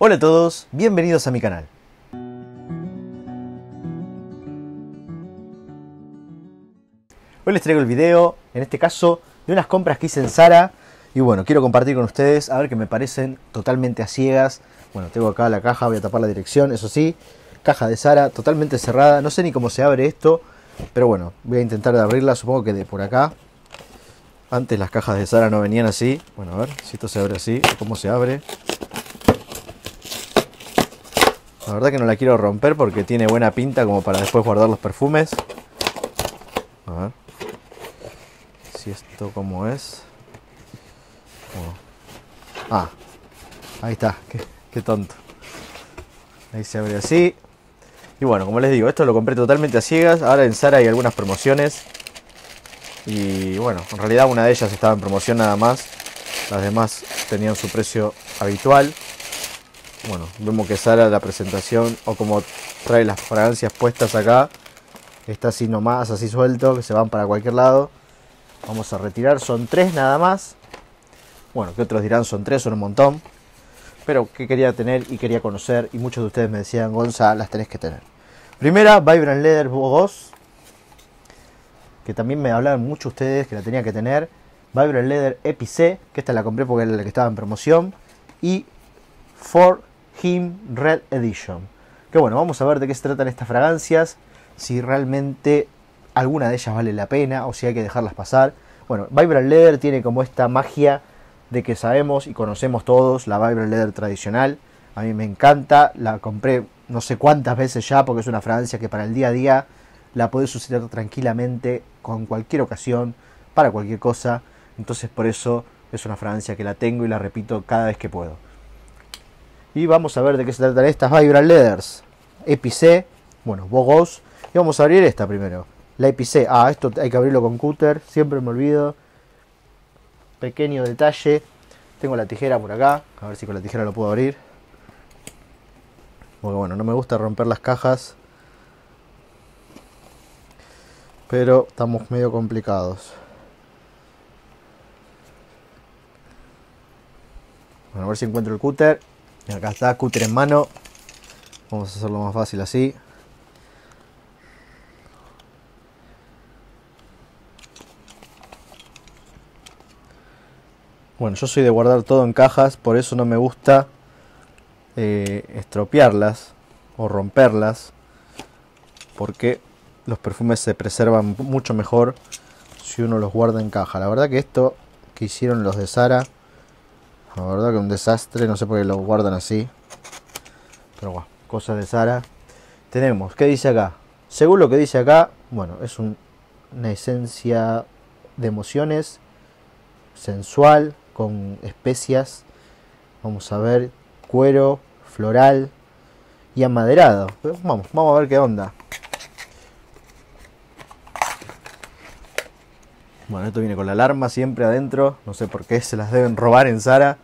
Hola a todos, bienvenidos a mi canal. Hoy les traigo el video, en este caso, de unas compras que hice en Zara. Y bueno, quiero compartir con ustedes, a ver que me parecen totalmente a ciegas. Bueno, tengo acá la caja, voy a tapar la dirección, eso sí. Caja de Zara, totalmente cerrada. No sé ni cómo se abre esto, pero bueno, voy a intentar abrirla, supongo que de por acá. Antes las cajas de Zara no venían así. Bueno, a ver si esto se abre así, cómo se abre. La verdad que no la quiero romper porque tiene buena pinta como para después guardar los perfumes. A ver. Si esto como es. Ah. Ahí está. Qué, qué tonto. Ahí se abre así. Y bueno, como les digo, esto lo compré totalmente a ciegas. Ahora en Zara hay algunas promociones. Y bueno, en realidad una de ellas estaba en promoción nada más. Las demás tenían su precio habitual. Bueno, vemos que Sara la presentación o como trae las fragancias puestas acá. Está así nomás, así suelto, que se van para cualquier lado. Vamos a retirar, son tres nada más. Bueno, que otros dirán son tres, son un montón. Pero que quería tener y quería conocer. Y muchos de ustedes me decían, Gonza, las tenés que tener. Primera, Vibrant Leather Bogos. Que también me hablaban mucho ustedes que la tenía que tener. Vibrant Leather Epic, que esta la compré porque era la que estaba en promoción. Y For Him Red Edition. Que bueno, vamos a ver de qué se tratan estas fragancias, si realmente alguna de ellas vale la pena o si hay que dejarlas pasar. Bueno, Vibrant Leather tiene como esta magia de que sabemos y conocemos todos la Vibrant Leather tradicional. A mí me encanta, la compré no sé cuántas veces ya porque es una fragancia que para el día a día la podés usar tranquilamente con cualquier ocasión, para cualquier cosa. Entonces por eso es una fragancia que la tengo y la repito cada vez que puedo. Y vamos a ver de qué se tratan estas Vibrant Leathers. Epic, bueno, Bogos. Y vamos a abrir esta primero. La Epic. Ah, esto hay que abrirlo con cúter. Siempre me olvido. Pequeño detalle. Tengo la tijera por acá. A ver si con la tijera lo puedo abrir. Porque bueno, no me gusta romper las cajas. Pero estamos medio complicados. Bueno, a ver si encuentro el cúter. Acá está, cúter en mano. Vamos a hacerlo más fácil así. Bueno, yo soy de guardar todo en cajas, por eso no me gusta eh, estropearlas o romperlas, porque los perfumes se preservan mucho mejor si uno los guarda en caja. La verdad que esto que hicieron los de Sara, la verdad que un desastre, no sé por qué lo guardan así. Pero bueno, cosas de Sara. Tenemos, ¿qué dice acá? Según lo que dice acá, bueno, es una esencia de emociones, sensual, con especias. Vamos a ver, cuero, floral y amaderado. Vamos, vamos a ver qué onda. Bueno, esto viene con la alarma siempre adentro. No sé por qué se las deben robar en Sara.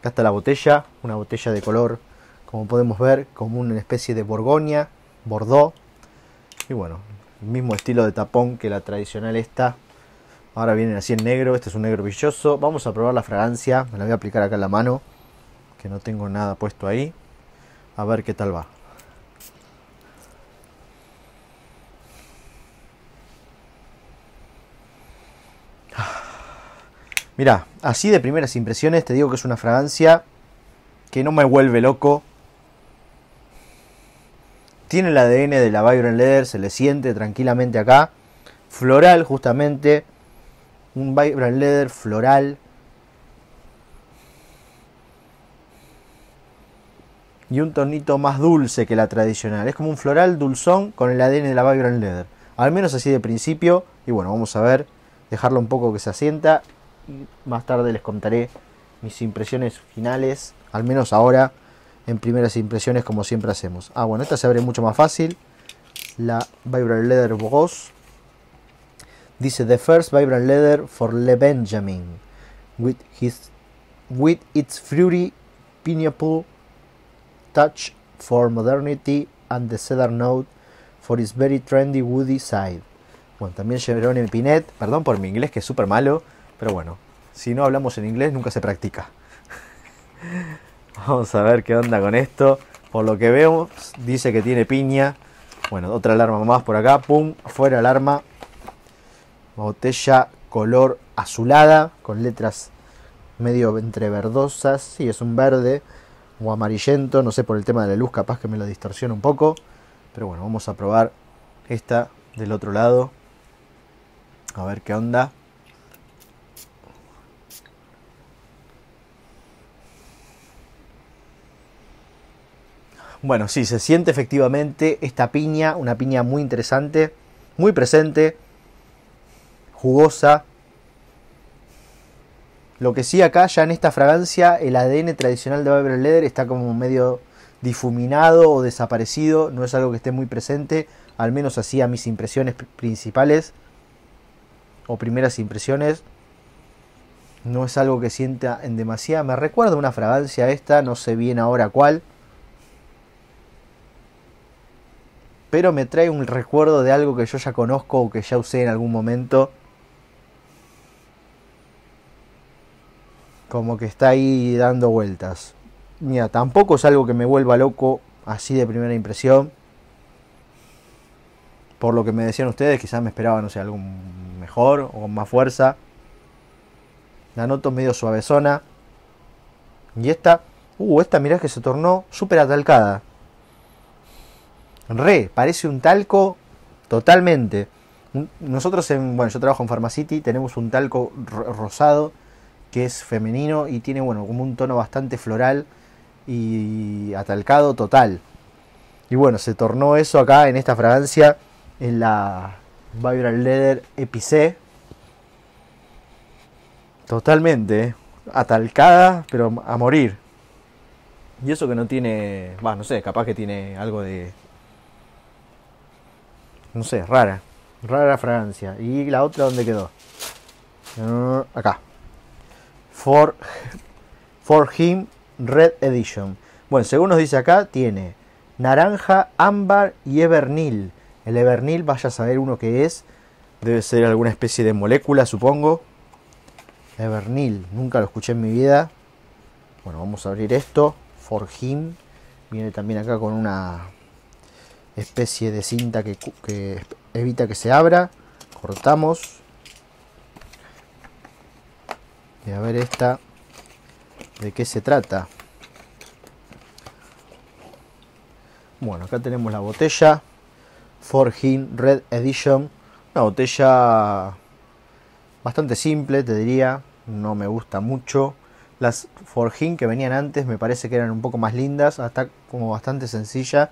Acá está la botella, una botella de color, como podemos ver, como una especie de Borgoña, Bordeaux. Y bueno, el mismo estilo de tapón que la tradicional esta. Ahora vienen así en negro, este es un negro brilloso. Vamos a probar la fragancia, me la voy a aplicar acá en la mano, que no tengo nada puesto ahí. A ver qué tal va. Mira, así de primeras impresiones te digo que es una fragancia que no me vuelve loco. Tiene el ADN de la Vibrant Leather, se le siente tranquilamente acá. Floral, justamente. Un Vibrant Leather floral. Y un tonito más dulce que la tradicional. Es como un floral dulzón con el ADN de la Vibrant Leather. Al menos así de principio. Y bueno, vamos a ver. Dejarlo un poco que se asienta más tarde les contaré mis impresiones finales, al menos ahora en primeras impresiones como siempre hacemos. Ah, bueno, esta se abre mucho más fácil. La Vibrant Leather Bogos. Dice The first Vibrant Leather for Le Benjamin. With, his, with its fruity pineapple touch for modernity and the cedar note for its very trendy woody side. Bueno, también Pinet, perdón por mi inglés que es súper malo, pero bueno, si no hablamos en inglés nunca se practica. Vamos a ver qué onda con esto. Por lo que vemos, dice que tiene piña. Bueno, otra alarma más por acá. Pum, fuera alarma. Botella color azulada con letras medio entre verdosas. Sí, es un verde o amarillento. No sé por el tema de la luz, capaz que me lo distorsiona un poco. Pero bueno, vamos a probar esta del otro lado. A ver qué onda. Bueno, sí, se siente efectivamente esta piña, una piña muy interesante, muy presente, jugosa. Lo que sí acá ya en esta fragancia el ADN tradicional de Vibrant Leather está como medio difuminado o desaparecido, no es algo que esté muy presente, al menos así a mis impresiones principales o primeras impresiones. No es algo que sienta en demasiada. Me recuerda una fragancia esta, no sé bien ahora cuál. Pero me trae un recuerdo de algo que yo ya conozco o que ya usé en algún momento. Como que está ahí dando vueltas. Mira, tampoco es algo que me vuelva loco así de primera impresión. Por lo que me decían ustedes, quizás me esperaba, no sé, algo mejor o con más fuerza. La noto medio suavezona. Y esta, uh, esta mirá que se tornó súper atalcada. Re, parece un talco totalmente. Nosotros en, bueno, yo trabajo en Pharmacity, tenemos un talco rosado que es femenino y tiene, bueno, como un tono bastante floral y atalcado total. Y bueno, se tornó eso acá en esta fragancia, en la Vibral Leather Epice. Totalmente, ¿eh? atalcada, pero a morir. Y eso que no tiene, va, no sé, capaz que tiene algo de no sé, rara. Rara fragancia. ¿Y la otra dónde quedó? Uh, acá. For, for Him Red Edition. Bueno, según nos dice acá, tiene naranja, ámbar y evernil. El evernil, vaya a saber uno que es. Debe ser alguna especie de molécula, supongo. Evernil, nunca lo escuché en mi vida. Bueno, vamos a abrir esto. For Him. Viene también acá con una especie de cinta que, evita que se abra. Cortamos. Y a ver esta. ¿De qué se trata? Bueno, acá tenemos la botella. Forgin Red Edition. Una botella bastante simple, te diría. No me gusta mucho. Las Forgin que venían antes me parece que eran un poco más lindas. Hasta como bastante sencilla.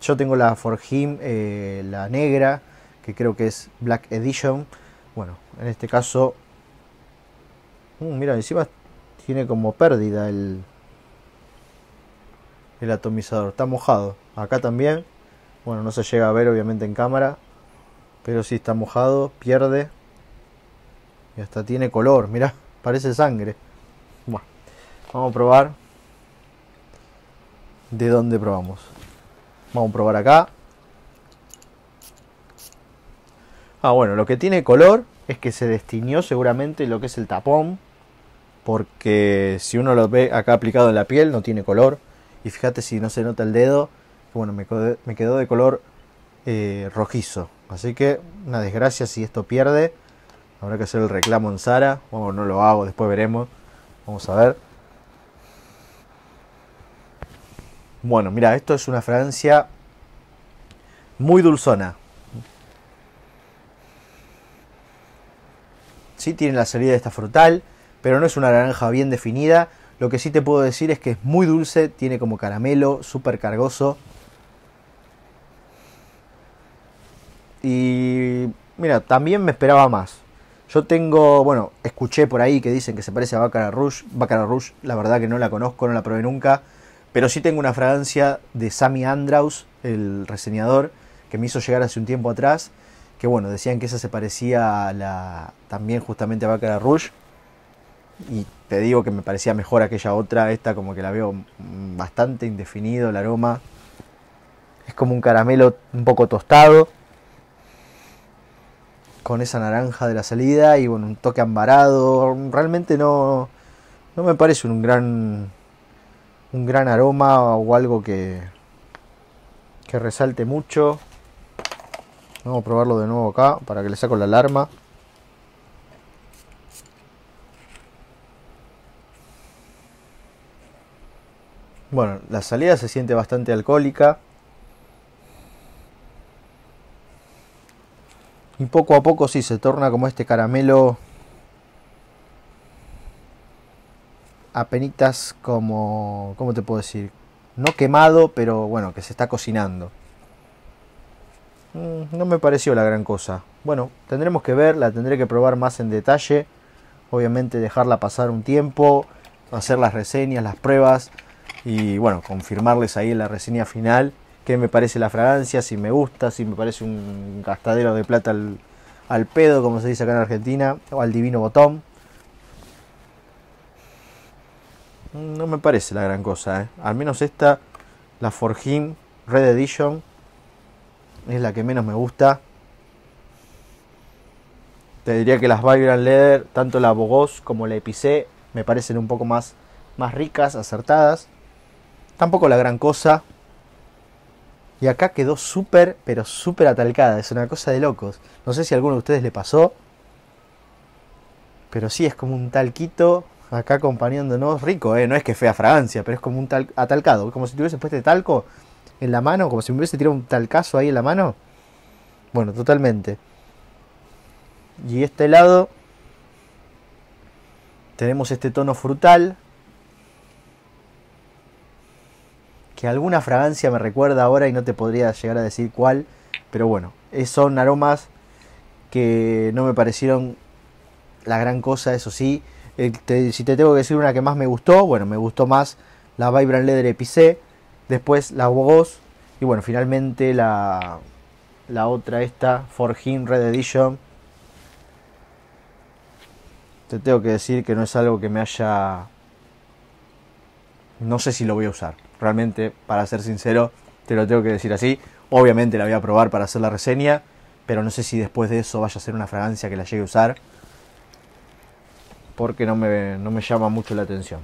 Yo tengo la For Him, eh, la negra, que creo que es Black Edition. Bueno, en este caso... Uh, mira, encima tiene como pérdida el, el atomizador. Está mojado. Acá también. Bueno, no se llega a ver obviamente en cámara. Pero sí está mojado. Pierde. Y hasta tiene color. Mira, parece sangre. Bueno, vamos a probar. ¿De dónde probamos? Vamos a probar acá. Ah, bueno, lo que tiene color es que se destiñó seguramente lo que es el tapón. Porque si uno lo ve acá aplicado en la piel no tiene color. Y fíjate si no se nota el dedo. Bueno, me quedó, de color eh, rojizo. Así que una desgracia si esto pierde. Habrá que hacer el reclamo en Sara. O no lo hago, después veremos. Vamos a ver. Bueno, mira, esto es una fragancia muy dulzona. Sí, tiene la salida de esta frutal, pero no es una naranja bien definida. Lo que sí te puedo decir es que es muy dulce, tiene como caramelo, súper cargoso. Y mira, también me esperaba más. Yo tengo, bueno, escuché por ahí que dicen que se parece a Baccarat Rouge. Baccarat Rouge, la verdad que no la conozco, no la probé nunca. Pero sí tengo una fragancia de Sammy Andraus, el reseñador, que me hizo llegar hace un tiempo atrás. Que bueno, decían que esa se parecía a la. también justamente a Baccarat Rouge. Y te digo que me parecía mejor aquella otra. Esta como que la veo bastante indefinido el aroma. Es como un caramelo un poco tostado. Con esa naranja de la salida y bueno, un toque ambarado. Realmente no, no me parece un gran un gran aroma o algo que, que resalte mucho. Vamos a probarlo de nuevo acá para que le saco la alarma. Bueno, la salida se siente bastante alcohólica. Y poco a poco sí se torna como este caramelo apenitas como, ¿cómo te puedo decir? No quemado, pero bueno, que se está cocinando. Mm, no me pareció la gran cosa. Bueno, tendremos que ver, la tendré que probar más en detalle. Obviamente dejarla pasar un tiempo, hacer las reseñas, las pruebas y bueno, confirmarles ahí en la reseña final qué me parece la fragancia, si me gusta, si me parece un gastadero de plata al, al pedo, como se dice acá en Argentina, o al divino botón. No me parece la gran cosa, ¿eh? Al menos esta, la Forgim Red Edition, es la que menos me gusta. Te diría que las Vibrant Leather, tanto la Bogos como la Epicé, me parecen un poco más, más ricas, acertadas. Tampoco la gran cosa. Y acá quedó súper, pero súper atalcada. Es una cosa de locos. No sé si a alguno de ustedes le pasó. Pero sí, es como un talquito acá acompañándonos, rico, ¿eh? no es que fea fragancia, pero es como un tal, atalcado, como si tuviese puesto talco en la mano, como si me hubiese tirado un talcazo ahí en la mano. Bueno, totalmente. Y este lado tenemos este tono frutal que alguna fragancia me recuerda ahora y no te podría llegar a decir cuál, pero bueno, son aromas que no me parecieron la gran cosa, eso sí, si te tengo que decir una que más me gustó, bueno, me gustó más la Vibrant Leather Epicé, después la Bogos y bueno, finalmente la, la otra esta, Forgin Red Edition. Te tengo que decir que no es algo que me haya... No sé si lo voy a usar. Realmente, para ser sincero, te lo tengo que decir así. Obviamente la voy a probar para hacer la reseña, pero no sé si después de eso vaya a ser una fragancia que la llegue a usar porque no me, no me llama mucho la atención.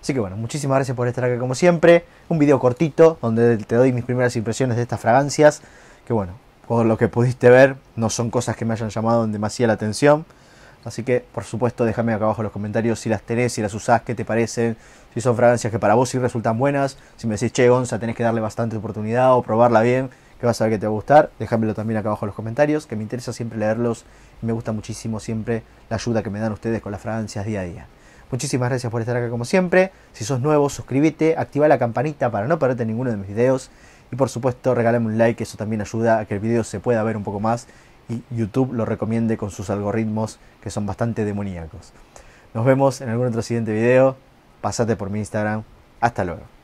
Así que bueno, muchísimas gracias por estar acá como siempre. Un video cortito donde te doy mis primeras impresiones de estas fragancias. Que bueno, por lo que pudiste ver, no son cosas que me hayan llamado demasiada la atención. Así que, por supuesto, déjame acá abajo en los comentarios si las tenés, si las usás, qué te parecen, si son fragancias que para vos sí resultan buenas. Si me decís, che, Gonza, tenés que darle bastante oportunidad o probarla bien, que vas a ver que te va a gustar. Déjamelo también acá abajo en los comentarios, que me interesa siempre leerlos y me gusta muchísimo siempre la ayuda que me dan ustedes con las fragancias día a día. Muchísimas gracias por estar acá como siempre. Si sos nuevo, suscríbete, activa la campanita para no perderte ninguno de mis videos. Y por supuesto, regálame un like, eso también ayuda a que el video se pueda ver un poco más y YouTube lo recomiende con sus algoritmos que son bastante demoníacos. Nos vemos en algún otro siguiente video. Pásate por mi Instagram. Hasta luego.